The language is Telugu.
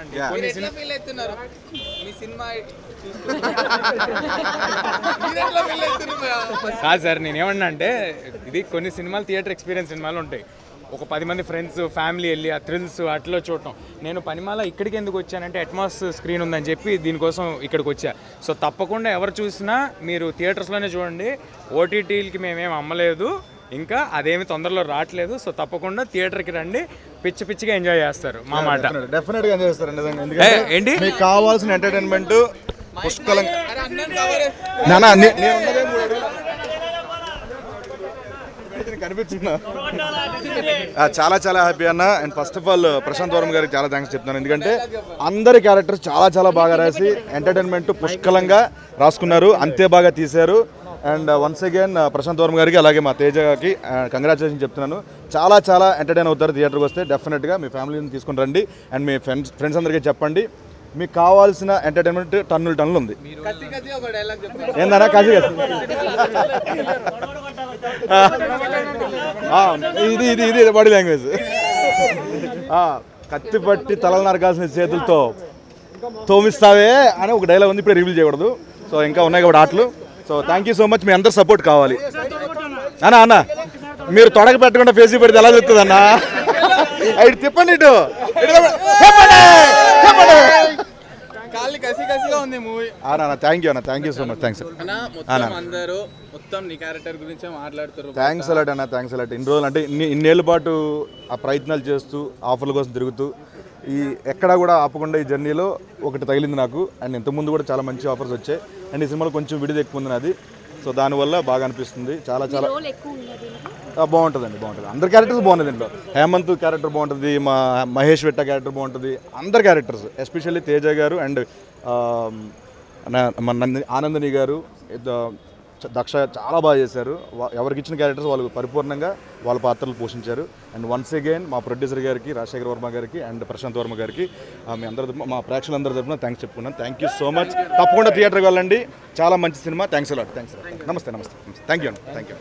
కాదు సార్ నేను ఏమన్నా అంటే ఇది కొన్ని సినిమాలు థియేటర్ ఎక్స్పీరియన్స్ సినిమాలు ఉంటాయి. ఒక పది మంది ఫ్రెండ్స్ ఫ్యామిలీ వెళ్ళి ఆ థ్రిల్స్ అట్లా చూడటం. నేను పనిమాల ఇక్కడికి ఎందుకు వచ్చానంటే అట్మాస్ స్క్రీన్ ఉందని చెప్పి దీనికోసం ఇక్కడికి వచ్చా. సో తప్పకుండా ఎవరు చూసినా మీరు థియేటర్స్లోనే చూడండి. ఓటీటీలకి మేమేం అమ్మలేదు. ఇంకా అదేమి తొందరలో రావట్లేదు. సో తప్పకుండా థియేటర్కి రండి. పిచ్చి పిచ్చిగా ఎంజాయ్ చేస్తారు మా మాట. డెఫినెట్గా ఎంజాయ్ చేస్తారు నిజంగా. ఎందుకంటే ఏ, ఏంటి? మీకు కావాల్సిన ఎంటర్టైన్మెంట్ పుష్కలంగా నానా చాలా చాలా హ్యాపీ అన్న. And first of all Prashanth Varma గారికి చాలా థ్యాంక్స్ చెప్తున్నాను. ఎందుకంటే అందరి క్యారెక్టర్స్ చాలా చాలా బాగా రాసి ఎంటర్టైన్మెంట్ పుష్కలంగా రాసుకున్నారు. అంతే బాగా తీశారు. And uh, once again uh, Prashanth Varma గారికి అలాగే మా తేజకి కంగ్రాచులేషన్ చెప్తున్నాను. చాలా చాలా ఎంటర్టైన్ అవుతారు థియేటర్కి వస్తే డెఫినెట్గా మీ ఫ్యామిలీని తీసుకుని రండి. అండ్ మీ ఫ్రెండ్స్ ఫ్రెండ్స్ అందరికీ చెప్పండి. మీకు కావాల్సిన ఎంటర్టైన్మెంట్ టన్నులు టన్నులు ఉంది. కసి ఏందన్నా కాశీ ఇది ఇది ఇది బాడీ లాంగ్వేజ్ కత్తి పట్టి తలలు నరకాల్సిన చేతులతో తోమిస్తావే అని ఒక డైలాగ్ ఉంది ఇప్పుడు రివీల్ చేయకూడదు. సో ఇంకా ఉన్నాయి కాబట్టి ఆటలు. So thank you so much మీ అందరు సపోర్ట్ కావాలి. అన్న అన్న మీరు తొడగ పెట్టకుండా ఫేస్ పెడితే ఎలా చెప్తుంది అన్న ఇటు. తిప్పండి. ఇటు థ్యాంక్ యూ అన్న. Thank you so much thanks అన్న మొత్తం అందరూ మొత్తం నీ క్యారెక్టర్ గురించే మాట్లాడుతారు థ్యాంక్స్ అలాట్ అన్న థ్యాంక్స్ అలాట్ ఇన్ని రోజులు అంటే ఇన్ని ఇన్నేళ్ళ పాటు ఆ ప్రయత్నాలు చేస్తూ ఆఫర్ల కోసం తిరుగుతూ ఈ ఎక్కడా కూడా ఆపకుండా ఈ జర్నీలో ఒకటి తగిలింది నాకు. అండ్ ఇంతకుముందు కూడా చాలా మంచి ఆఫర్స్ వచ్చాయి. అండ్ ఈ సినిమాలో కొంచెం విడిది ఎక్కువ ఉంది నాది. సో దానివల్ల బాగా అనిపిస్తుంది. చాలా చాలా బాగుంటుందండి బాగుంటుంది. అందరి క్యారెక్టర్స్ బాగున్నాయి దీంట్లో. హేమంత్ క్యారెక్టర్ బాగుంటుంది మా మహేష్ వెట్ట క్యారెక్టర్ బాగుంటుంది. అందరి క్యారెక్టర్స్ ఎస్పెషల్లీ తేజ గారు అండ్ మన నంది- ఆనందని గారు దక్ష చాలా బాగా చేశారు. ఎవరికి ఇచ్చిన క్యారెక్టర్స్ వాళ్ళు పరిపూర్ణంగా వాళ్ళ పాత్రలు పోషించారు. అండ్ వన్స్ అగైన్ మా ప్రొడ్యూసర్ గారికి రాజశేఖర్ వర్మ గారికి అండ్ ప్రశాంత్ వర్మ గారికి మీ అందరి మా ప్రేక్షకులందరి తరపున థ్యాంక్స్ చెప్పుకున్నాను. థ్యాంక్ యూ సో మచ్ తప్పకుండా థియేటర్కి వెళ్ళండి. చాలా మంచి సినిమా. థ్యాంక్స్ అలాట్ థ్యాంక్స్ నమస్తే నమస్తే. Thank you thank you